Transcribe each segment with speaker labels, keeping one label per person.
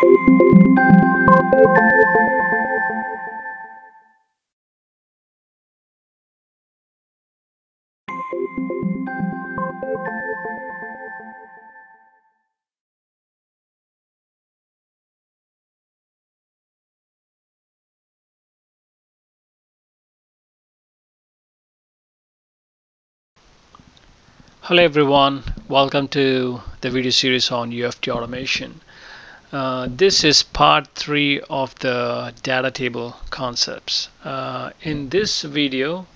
Speaker 1: Hello everyone, welcome to the video series on UFT automation. Uh, this is part three of the data table concepts. Uh, in this video,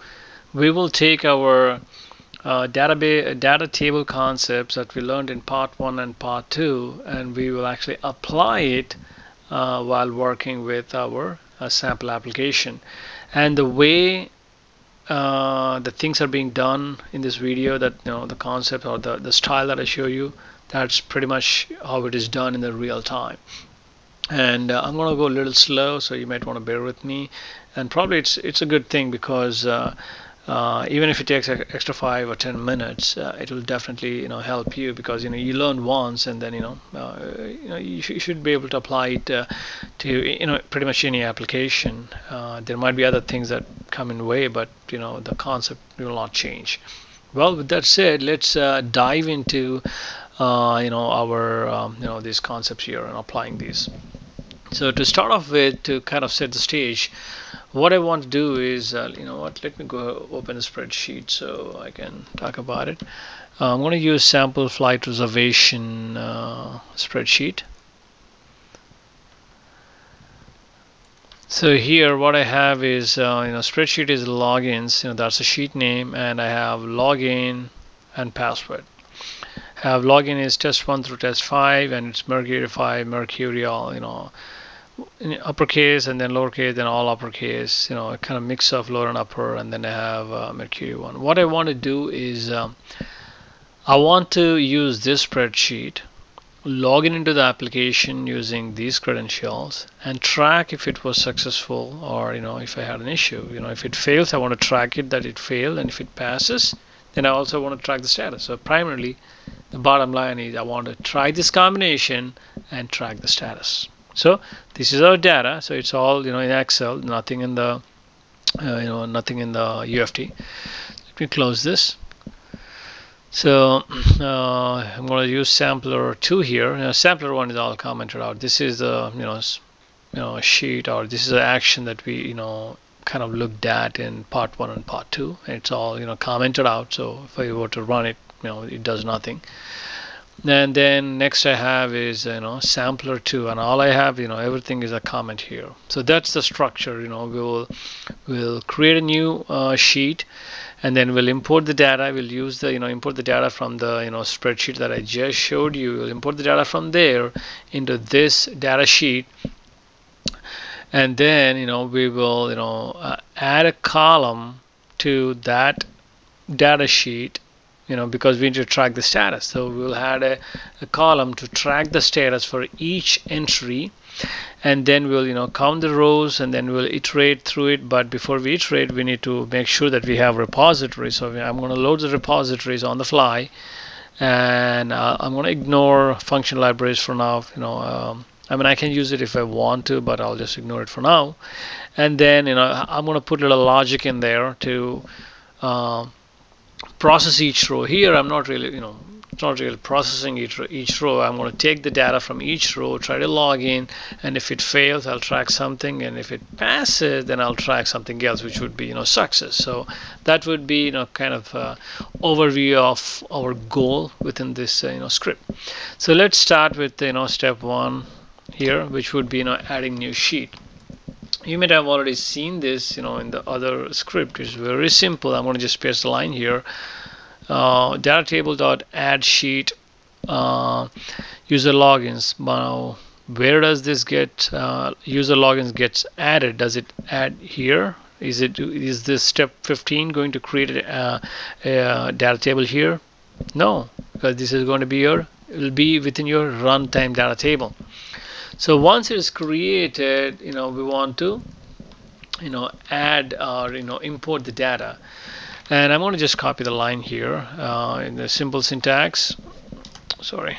Speaker 1: we will take our uh, database data table concepts that we learned in part one and part two, and we will actually apply it uh, while working with our uh, sample application. And the way uh, the things are being done in this video that you know the concept or the, the style that I show you that's pretty much how it is done in the real time and uh, I'm gonna go a little slow so you might want to bear with me and probably it's it's a good thing because uh, uh, even if it takes extra five or ten minutes, uh, it will definitely you know help you because you know you learn once and then you know uh, you know you, sh you, should be able to apply it uh, to you know pretty much any application. There might be other things that come in way, but you know the concept will not change. Well, with that said, let's dive into you know our um, you know these concepts here and applying these. So to start off with, to kind of set the stage, what I want to do is, uh, you know what, let me go open the spreadsheet so I can talk about it. Uh, I'm going to use sample flight reservation uh, spreadsheet. So here what I have is, uh, you know, spreadsheet is logins, you know, that's a sheet name and I have login and password. Have login is test 1 through test 5 and it's mercury 5 mercurial you know uppercase and then lowercase then all uppercase you know a kind of mix of lower and upper and then I have uh, Mercury one. What I want to do is um, I want to use this spreadsheet log in into the application using these credentials and track if it was successful or you know if I had an issue. You know if it fails I want to track it that it failed and if it passes then I also want to track the status. So primarily the bottom line is I want to try this combination and track the status. So this is our data. So it's all you know in excel nothing in the uh, you know nothing in the uft let me close this. So uh, I'm going to use sampler 2 here. Sampler 1 is all commented out. This is the you know you know sheet or this is an action that we you know kind of looked at in part 1 and part 2 it's all you know commented out. So if I were to run it you know it does nothing. And then next I have is you know sampler 2 and all I have you know everything is a comment here. So that's the structure you know. We'll we'll create a new uh, sheet. And then we'll import the data. We'll use the you know import the data from the you know spreadsheet that I just showed you. We'll import the data from there into this data sheet and then you know we will you know uh, add a column to that data sheet you know because we need to track the status. So we'll add a, a column to track the status for each entry. And then we'll you know count the rows and then we'll iterate through it. But before we iterate we need to make sure that we have repositories so I'm going to load the repositories on the fly. And uh, I'm going to ignore function libraries for now you know um, I mean I can use it if I want to but I'll just ignore it for now and then you know I'm going to put a little logic in there to uh, process each row. Here I'm not really, you know, not really processing each, each row. I'm going to take the data from each row, try to log in, and if it fails, I'll track something, and if it passes, then I'll track something else, which would be, you know, success. So that would be, you know, kind of uh, overview of our goal within this, uh, you know, script. So let's start with, you know, step one here, which would be, you know, adding new sheet. You may have already seen this you know in the other script. It's very simple. I'm going to just paste a line here. Uh, data table dot add sheet uh, user logins. Now where does this get uh, user logins gets added? Does it add here? Is it is this step 15 going to create a, a data table here? No because this is going to be your will be within your runtime data table so once it is created you know we want to you know add or you know import the data. And I'm going to just copy the line here uh, in the simple syntax. Sorry.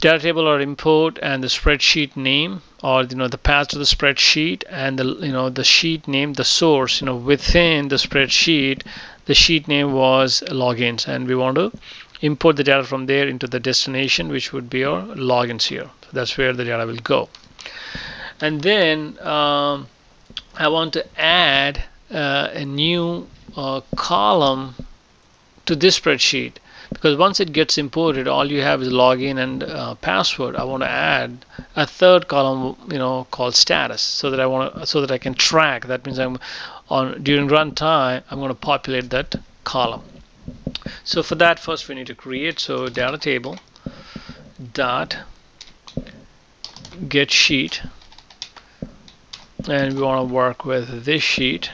Speaker 1: Data table or import and the spreadsheet name or you know the path to the spreadsheet and the you know the sheet name the source you know within the spreadsheet the sheet name was logins. And we want to import the data from there into the destination which would be your logins here. So that's where the data will go. And then um, I want to add uh, a new uh, column to this spreadsheet. Because once it gets imported all you have is login and uh, password. I want to add a third column you know called status so that I want to so that I can track. That means I'm on during runtime I'm going to populate that column so for that first we need to create so data table dot get sheet and we want to work with this sheet.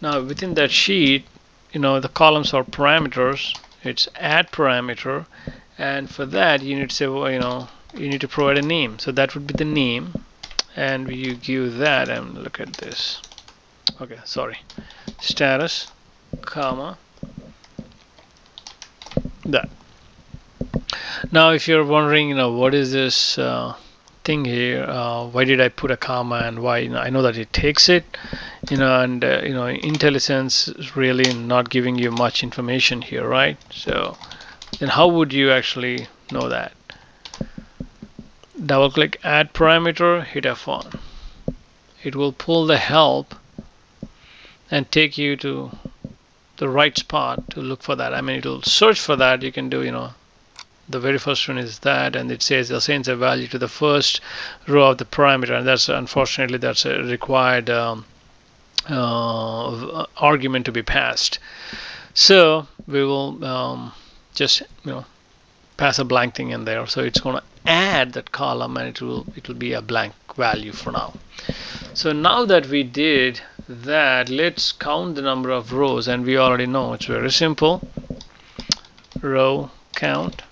Speaker 1: Now within that sheet you know the columns are parameters it's add parameter and for that you need to say well, you know you need to provide a name. So that would be the name and you give that and look at this okay sorry. Status comma. That. Now if you're wondering you know what is this uh, thing here uh, why did I put a comma and why you know, I know that it takes it you know and uh, you know IntelliSense is really not giving you much information here right? So then how would you actually know that? Double click add parameter hit F1 it will pull the help and take you to the right spot to look for that. I mean it will search for that you can do you know the very first one is that and it says assigns a value to the first row of the parameter and that's unfortunately that's a required um, uh, argument to be passed. So we will um, just you know pass a blank thing in there. So it's going to add that column and it will it will be a blank value for now. So now that we did that let's count the number of rows and we already know it's very simple. Row count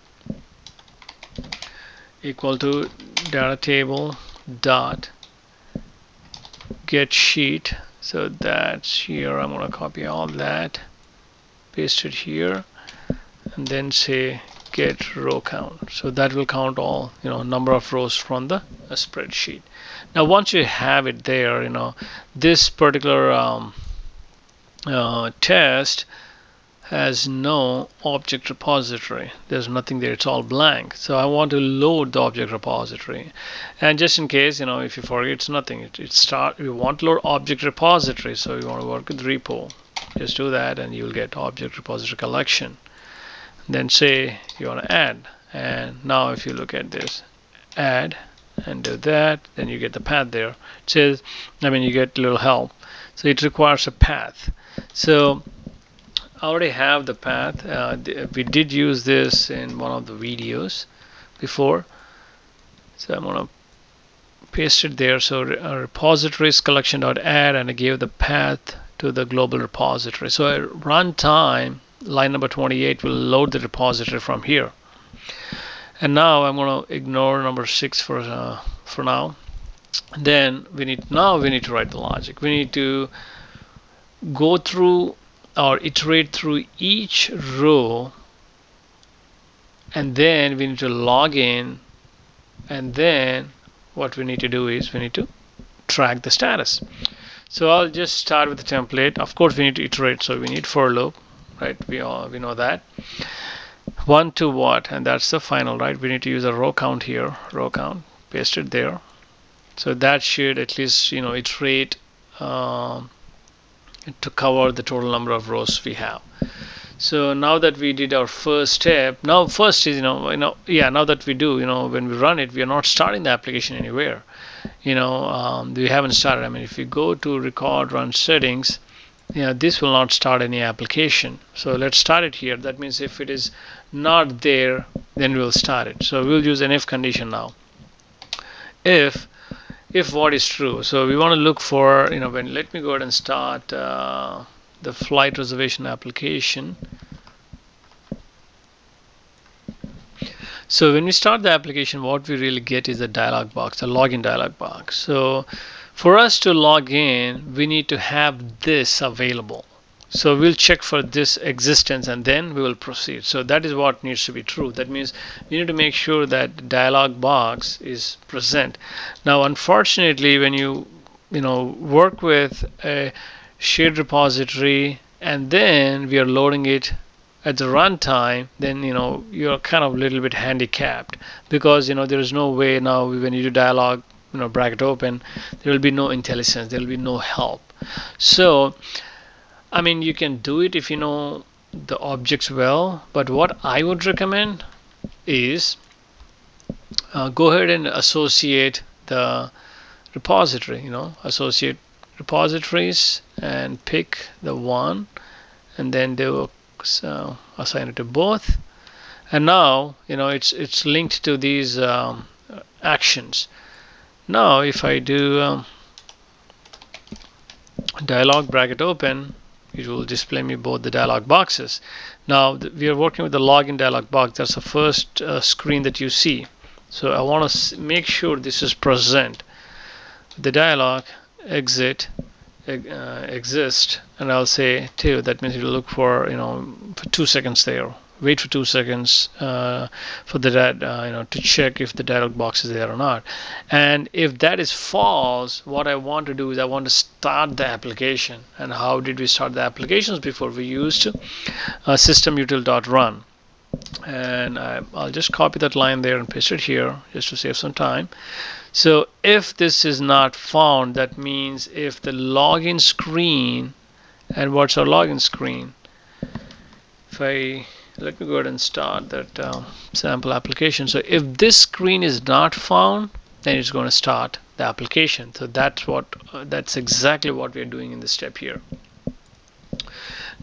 Speaker 1: equal to data table dot get sheet. So that's here I'm gonna copy all that paste it here and then say get row count. So that will count all you know number of rows from the spreadsheet now once you have it there you know this particular um, uh, test has no object repository. There's nothing there. It's all blank. So I want to load the object repository. And just in case you know if you forget it's nothing. It, it start we want to load object repository so you want to work with repo. Just do that and you'll get object repository collection. Then say you want to add. And now if you look at this add and do that then you get the path there. Which is I mean you get a little help. So it requires a path. So I already have the path. Uh, we did use this in one of the videos before. So I'm gonna paste it there. So uh, repositories collection.add and I gave the path to the global repository. So at runtime line number 28 will load the repository from here and now I'm going to ignore number six for uh, for now. Then we need now we need to write the logic. We need to go through or iterate through each row and then we need to log in and then what we need to do is we need to track the status. So I'll just start with the template. Of course we need to iterate so we need for loop right? We all we know that one to what? And that's the final right? We need to use a row count here row count paste it there. So that should at least you know iterate um, to cover the total number of rows we have. So now that we did our first step now first is you know you know yeah now that we do you know when we run it we are not starting the application anywhere. You know um, we haven't started. I mean if you go to record run settings you know this will not start any application. So let's start it here. That means if it is not there then we'll start it. So we'll use an if condition now. If if what is true. So we want to look for you know when let me go ahead and start uh, the flight reservation application. So when we start the application what we really get is a dialog box a login dialog box. So for us to log in we need to have this available. So we'll check for this existence and then we will proceed. So that is what needs to be true. That means we need to make sure that dialog box is present. Now unfortunately when you you know work with a shared repository and then we are loading it at the runtime then you know you're kind of a little bit handicapped because you know there is no way now when you do dialog you know bracket open there will be no IntelliSense there will be no help. So I mean you can do it if you know the objects well but what I would recommend is uh, go ahead and associate the repository you know associate repositories and pick the one and then do so assign it to both. And now you know it's it's linked to these um, actions now if I do um, dialog bracket open it will display me both the dialog boxes. Now we are working with the login dialog box. That's the first uh, screen that you see. So I want to make sure this is present. The dialog exit uh, exist and I'll say two that means you look for you know for two seconds there wait for two seconds uh, for the uh, you know to check if the dialog box is there or not. And if that is false what I want to do is I want to start the application. And how did we start the applications before? We used uh, system-util.run and I, I'll just copy that line there and paste it here just to save some time. So if this is not found that means if the login screen and what's our login screen? If I let me go ahead and start that uh, sample application. So if this screen is not found then it's going to start the application. So that's what uh, that's exactly what we're doing in this step here.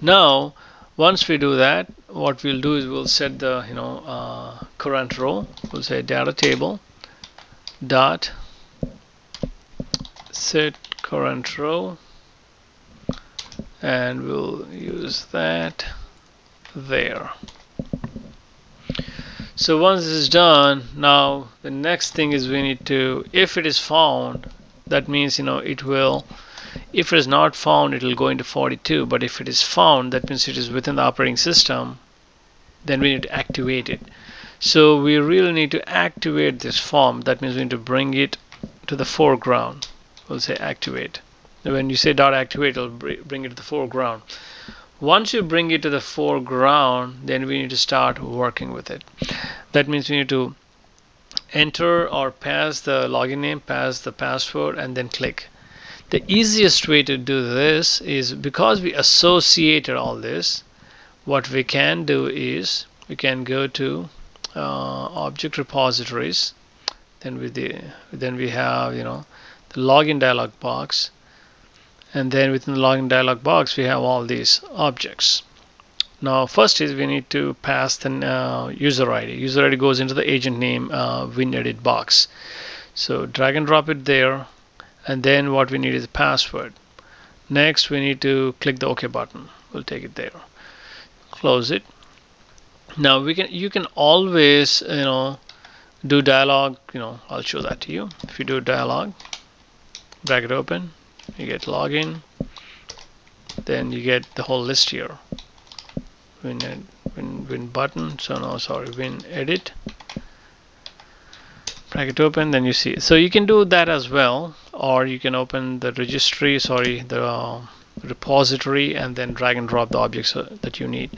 Speaker 1: Now once we do that what we'll do is we'll set the you know uh, current row. We'll say data table dot set current row and we'll use that there. So once this is done now the next thing is we need to if it is found that means you know it will if it is not found it will go into 42 but if it is found that means it is within the operating system then we need to activate it. So we really need to activate this form that means we need to bring it to the foreground. We'll say activate. When you say dot activate it'll bring it to the foreground once you bring it to the foreground then we need to start working with it. That means we need to enter or pass the login name pass the password and then click. The easiest way to do this is because we associated all this what we can do is we can go to uh, object repositories. Then the then we have you know the login dialog box and then within the login dialog box we have all these objects. Now first is we need to pass the uh, user ID user ID goes into the agent name uh, WinEdit box. So drag and drop it there. And then what we need is password. Next we need to click the OK button. We'll take it there. Close it. Now we can you can always you know do dialog you know I'll show that to you. If you do dialog drag it open you get login then you get the whole list here. Win win win button so no sorry win edit. Bracket open then you see. So you can do that as well or you can open the registry sorry the uh, repository and then drag and drop the objects uh, that you need.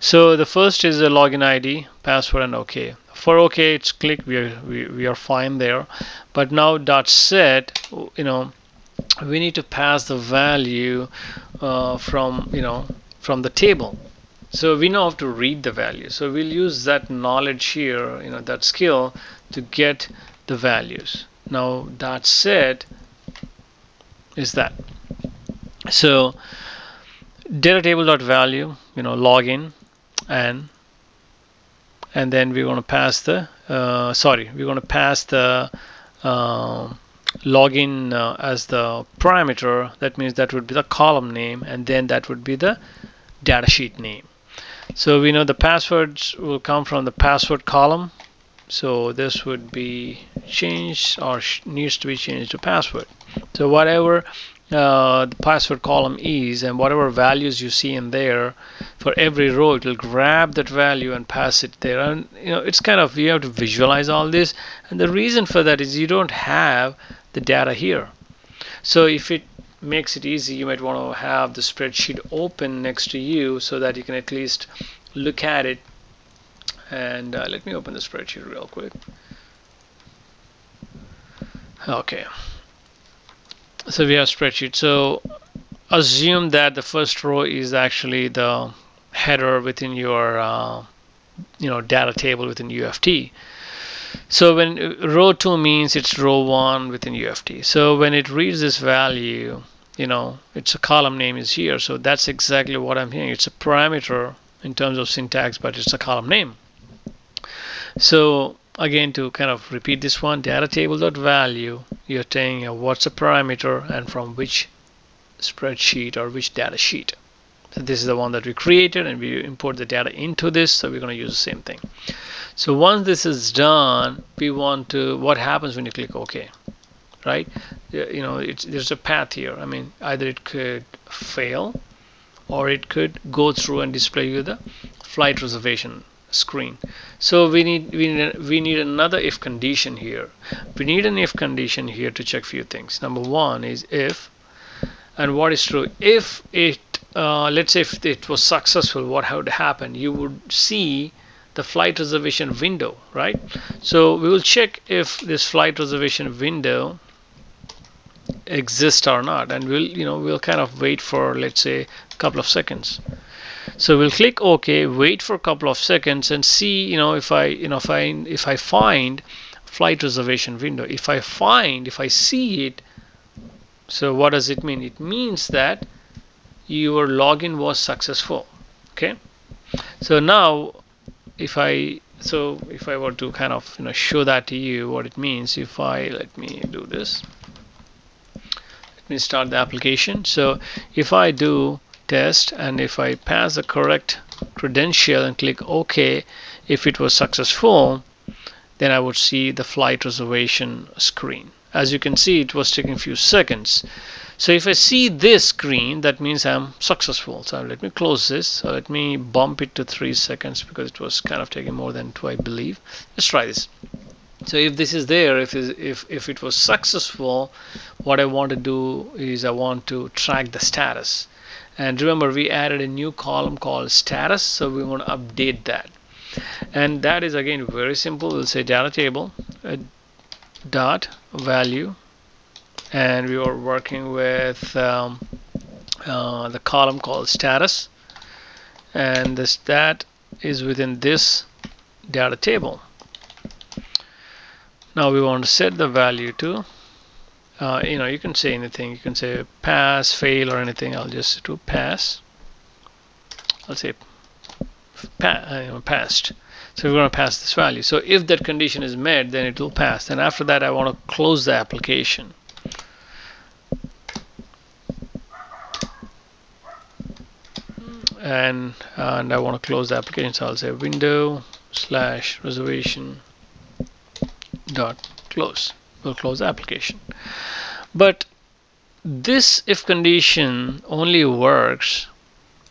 Speaker 1: So the first is the login ID password and OK. For OK it's click we are we, we are fine there. But now dot set you know we need to pass the value uh, from you know from the table. So we know how to read the value. So we'll use that knowledge here you know that skill to get the values. Now that set is that. So data table dot value you know login and and then we're going to pass the uh, sorry we're going to pass the login uh, as the parameter that means that would be the column name and then that would be the datasheet name. So we know the passwords will come from the password column. So this would be changed or needs to be changed to password. So whatever uh, the password column is and whatever values you see in there for every row it will grab that value and pass it there. And you know it's kind of you have to visualize all this. And the reason for that is you don't have the data here. So if it makes it easy you might want to have the spreadsheet open next to you so that you can at least look at it. And uh, let me open the spreadsheet real quick. Okay. So we have spreadsheet. So assume that the first row is actually the header within your uh, you know data table within UFT so when row 2 means it's row 1 within UFT so when it reads this value you know it's a column name is here. So that's exactly what I'm hearing. It's a parameter in terms of syntax but it's a column name. So again to kind of repeat this one data table dot value you're saying uh, what's a parameter and from which spreadsheet or which data sheet so this is the one that we created and we import the data into this so we're going to use the same thing. So once this is done we want to what happens when you click OK right? You know it's there's a path here. I mean either it could fail or it could go through and display you the flight reservation screen. So we need we need we need another if condition here. We need an if condition here to check few things. Number one is if and what is true? If it uh, let's say if it was successful what would happen you would see the flight reservation window right? So we will check if this flight reservation window exists or not and we'll you know we'll kind of wait for let's say a couple of seconds. So we'll click OK wait for a couple of seconds and see you know if I you know if I if I find flight reservation window. If I find if I see it so what does it mean? It means that your login was successful okay? So now if I so if I were to kind of you know show that to you what it means if I let me do this. Let me start the application. So if I do test and if I pass the correct credential and click OK if it was successful then I would see the flight reservation screen. As you can see it was taking a few seconds so if I see this screen that means I'm successful. So let me close this. So let me bump it to three seconds because it was kind of taking more than two I believe. Let's try this. So if this is there if if if it was successful what I want to do is I want to track the status. And remember we added a new column called status so we want to update that. And that is again very simple. We'll say data table uh, dot value and we are working with um, uh, the column called status. And the stat is within this data table. Now we want to set the value to uh, you know you can say anything. You can say pass fail or anything. I'll just do pass. I'll say pa uh, passed. So we're going to pass this value. So if that condition is met then it will pass. And after that I want to close the application and and I want to close the application so I'll say window slash reservation dot close will close the application. But this if condition only works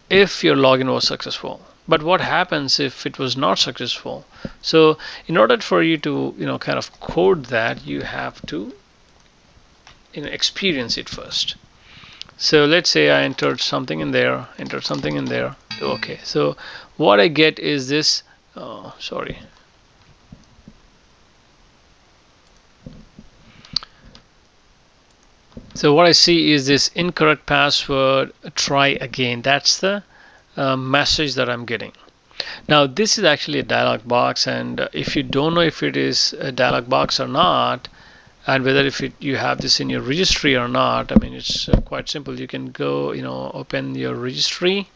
Speaker 1: if your login was successful. But what happens if it was not successful? So in order for you to you know kind of code that, you have to you know experience it first. So let's say I entered something in there, entered something in there. Okay, so what I get is this. Oh, sorry, so what I see is this incorrect password try again that's the uh, message that I'm getting now this is actually a dialog box and if you don't know if it is a dialog box or not and whether if it, you have this in your registry or not I mean it's uh, quite simple. You can go you know open your registry.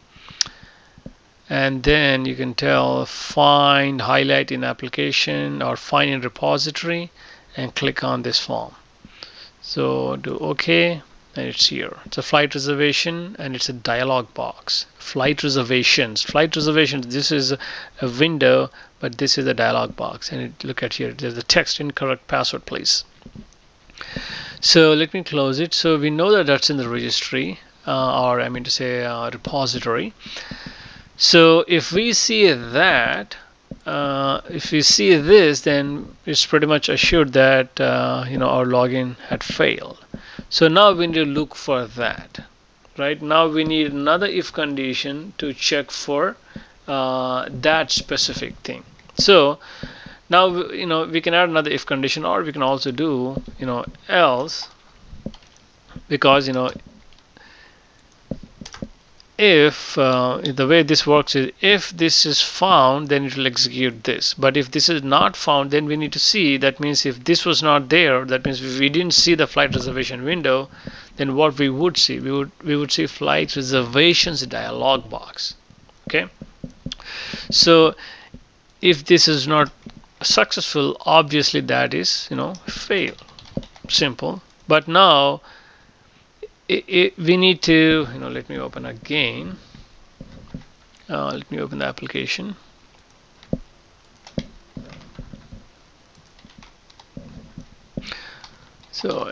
Speaker 1: And then you can tell find highlight in application or find in repository and click on this form. So do OK and it's here. It's a flight reservation and it's a dialog box. Flight reservations. Flight reservations this is a window but this is a dialog box. And it, look at here there's the text incorrect password please so let me close it. So we know that that's in the registry uh, or I mean to say uh, repository. So if we see that uh, if we see this then it's pretty much assured that uh, you know our login had failed. So now we need to look for that. Right? Now we need another if condition to check for uh, that specific thing. So now you know we can add another if condition or we can also do you know else because you know if uh, the way this works is if this is found then it will execute this. But if this is not found then we need to see that means if this was not there that means if we didn't see the flight reservation window then what we would see? We would we would see flight reservations dialog box. Okay? So if this is not successful obviously that is you know fail. Simple. But now it, it, we need to you know let me open again. Uh, let me open the application. So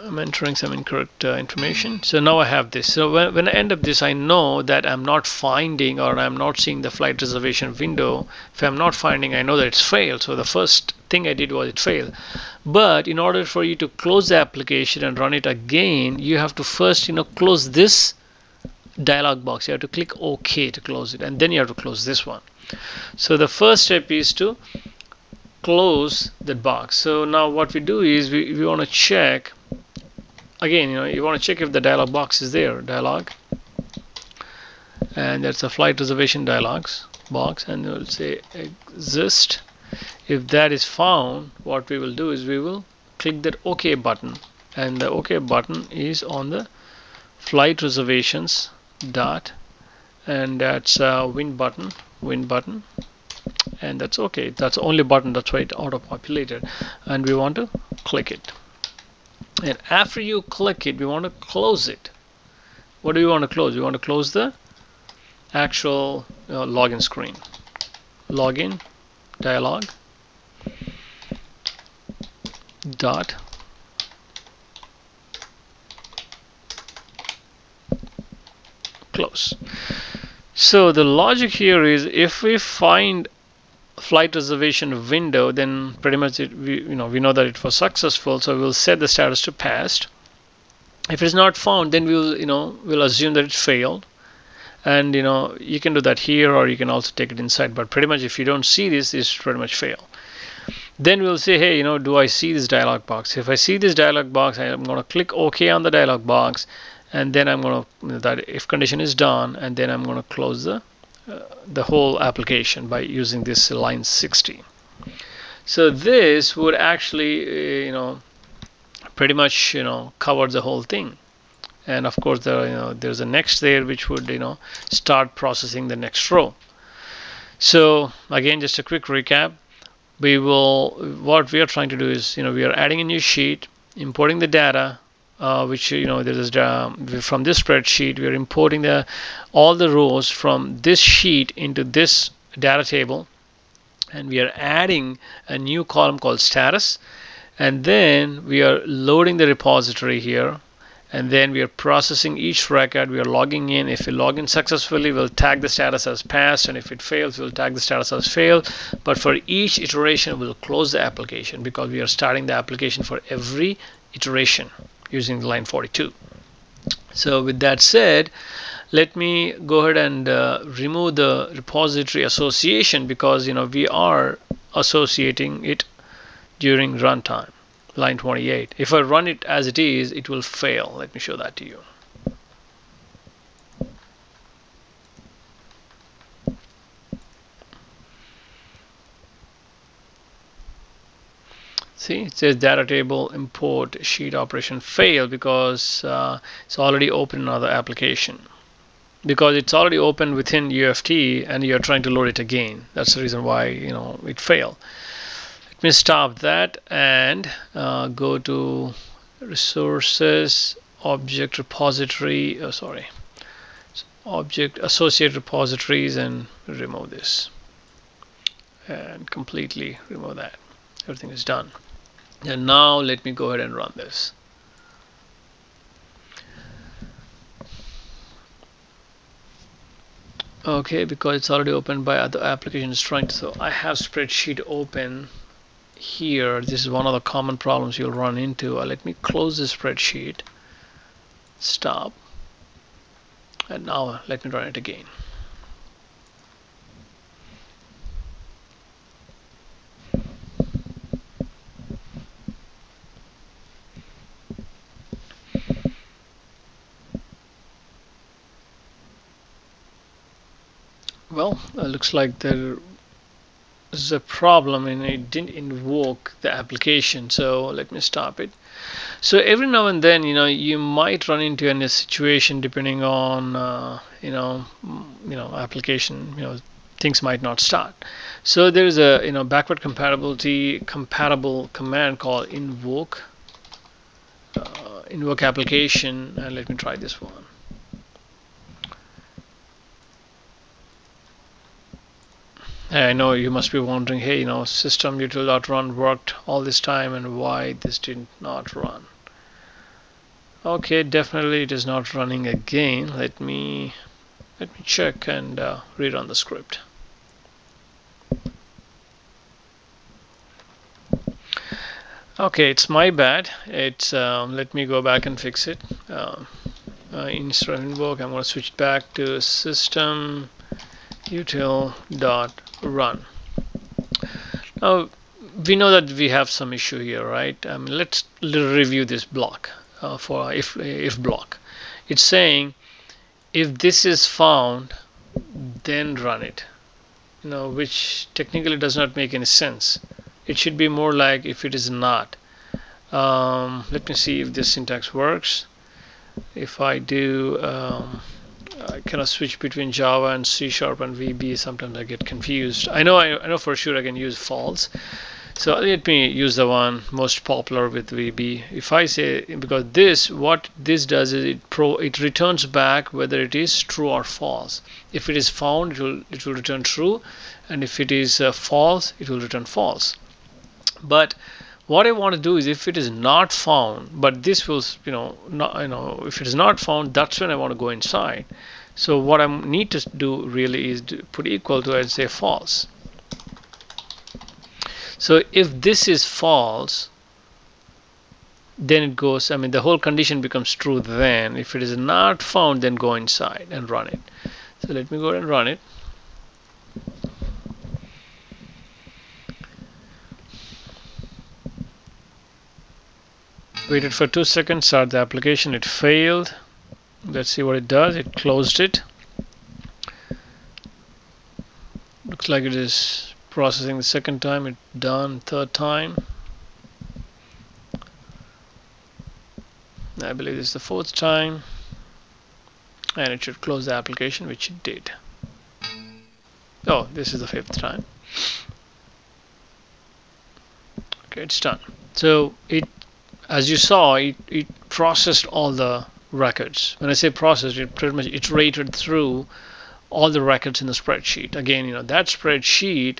Speaker 1: I'm entering some incorrect uh, information. So now I have this. So when, when I end up this I know that I'm not finding or I'm not seeing the flight reservation window. If I'm not finding I know that it's failed. So the first thing I did was it failed. But in order for you to close the application and run it again you have to first you know close this dialog box. You have to click OK to close it and then you have to close this one. So the first step is to close that box. So now what we do is we, we want to check again you know you want to check if the dialog box is there dialog and that's a flight reservation dialogs box and we'll say exist. If that is found what we will do is we will click that OK button and the OK button is on the flight reservations dot and that's a win button win button and that's okay that's the only button that's it auto populated and we want to click it and after you click it we want to close it. What do we want to close? We want to close the actual uh, login screen. Login dialog dot close. So the logic here is if we find flight reservation window then pretty much it, we you know we know that it was successful so we'll set the status to passed. If it's not found then we'll you know we'll assume that it failed. And you know you can do that here or you can also take it inside but pretty much if you don't see this this pretty much fail then we'll say hey you know do I see this dialog box? If I see this dialog box I'm going to click OK on the dialog box and then I'm going to that if condition is done and then I'm going to close the the whole application by using this line 60 so this would actually uh, you know pretty much you know cover the whole thing. And of course there you know there's a next there which would you know start processing the next row. So again just a quick recap. We will what we are trying to do is you know we are adding a new sheet importing the data uh, which you know there is uh, from this spreadsheet we are importing the all the rows from this sheet into this data table. And we are adding a new column called status. And then we are loading the repository here. And then we are processing each record. We are logging in. If we log in successfully we'll tag the status as passed. And if it fails we'll tag the status as failed. But for each iteration we'll close the application because we are starting the application for every iteration using line 42 so with that said let me go ahead and uh, remove the repository association because you know we are associating it during runtime line 28 if I run it as it is it will fail. Let me show that to you see it says data table import sheet operation failed because uh, it's already open in another application. Because it's already open within UFT and you're trying to load it again. That's the reason why you know it failed. Let me stop that and uh, go to resources object repository oh, sorry. Object associate repositories and remove this. And completely remove that. Everything is done and now let me go ahead and run this. Okay because it's already opened by other applications trying so I have spreadsheet open here. This is one of the common problems you'll run into. Uh, let me close the spreadsheet. Stop. And now uh, let me run it again. Looks like there is a problem and it didn't invoke the application so let me stop it. So every now and then you know you might run into a situation depending on uh, you know you know application you know things might not start. So there is a you know backward compatibility compatible command called invoke uh, invoke application. And let me try this one I know you must be wondering, hey, you know, system util.run worked all this time and why this did not run. Okay, definitely it is not running again. Let me let me check and uh, rerun the script. Okay, it's my bad. It's um, let me go back and fix it. Uh, uh, instead of invoke, I'm going to switch back to system util dot run. Now we know that we have some issue here, right? Um, let's review this block uh, for if if block. It's saying if this is found, then run it. You know, which technically does not make any sense. It should be more like if it is not. Um, let me see if this syntax works. If I do. Um, I kind of switch between Java and C Sharp and VB. Sometimes I get confused. I know I, I know for sure I can use false. So let me use the one most popular with VB. If I say because this what this does is it pro it returns back whether it is true or false. If it is found, it will it will return true, and if it is uh, false, it will return false. But what I want to do is if it is not found but this will you know not you know if it is not found that's when I want to go inside. So what I need to do really is put equal to and say false. So if this is false then it goes I mean the whole condition becomes true then. If it is not found then go inside and run it. So let me go and run it waited for two seconds start the application it failed. Let's see what it does. It closed it. Looks like it is processing the second time it done third time. I believe this is the fourth time and it should close the application which it did. Oh this is the fifth time. Okay it's done. So it as you saw, it, it processed all the records. When I say processed, it pretty much iterated through all the records in the spreadsheet. Again, you know, that spreadsheet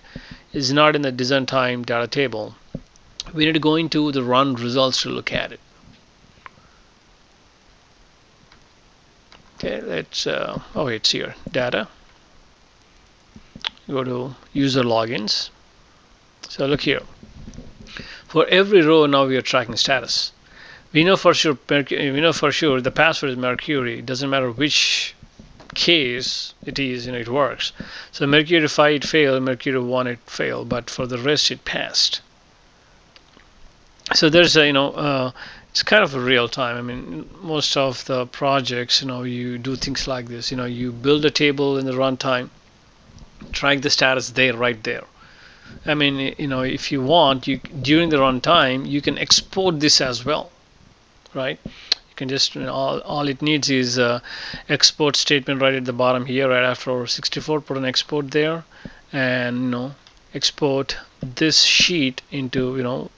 Speaker 1: is not in the design time data table. We need to go into the run results to look at it. Okay, let's, uh, oh, it's here, data. Go to user logins. So look here for every row now we are tracking status. We know for sure we know for sure the password is mercury. It doesn't matter which case it is you know it works. So mercury 5 it failed. Mercury 1 it failed. But for the rest it passed. So there's a you know uh, it's kind of a real time. I mean most of the projects you know you do things like this. You know you build a table in the runtime track the status there right there I mean, you know, if you want, you during the runtime, you can export this as well, right? You can just you know, all all it needs is export statement right at the bottom here, right after 64. Put an export there, and you know, export this sheet into you know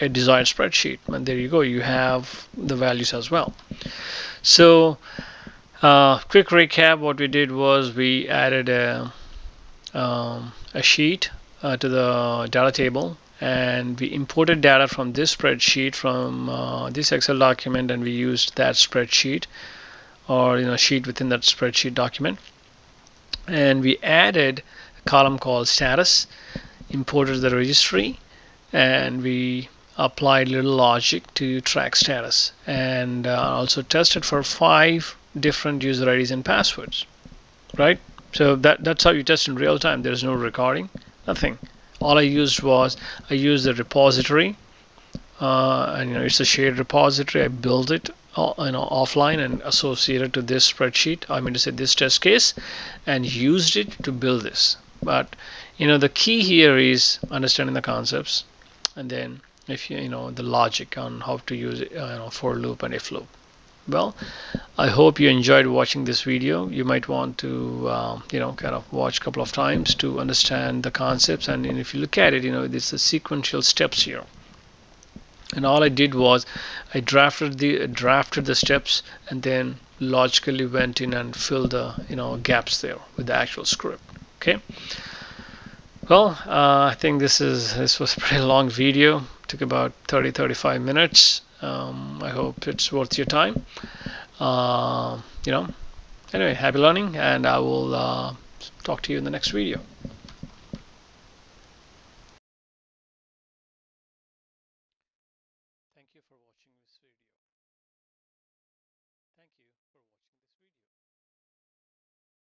Speaker 1: a desired spreadsheet, and there you go. You have the values as well. So, uh, quick recap: what we did was we added a um, a sheet uh, to the data table and we imported data from this spreadsheet from uh, this Excel document and we used that spreadsheet or you know sheet within that spreadsheet document. And we added a column called status imported the registry and we applied little logic to track status and uh, also tested for five different user IDs and passwords right? So that that's how you test in real time. There's no recording nothing. All I used was I used the repository uh, and you know it's a shared repository. I built it uh, you know offline and associated to this spreadsheet. I mean to say this test case and used it to build this. But you know the key here is understanding the concepts and then if you you know the logic on how to use it, uh, you know, for loop and if loop well I hope you enjoyed watching this video. You might want to um, you know kind of watch a couple of times to understand the concepts. And, and if you look at it you know there's a sequential steps here. And all I did was I drafted the drafted the steps and then logically went in and filled the you know gaps there with the actual script. Okay? Well uh, I think this is this was a pretty long video. Took about 30 35 minutes um, I hope it's worth your time. Uh, you know anyway happy learning and I will uh, talk to you in the next video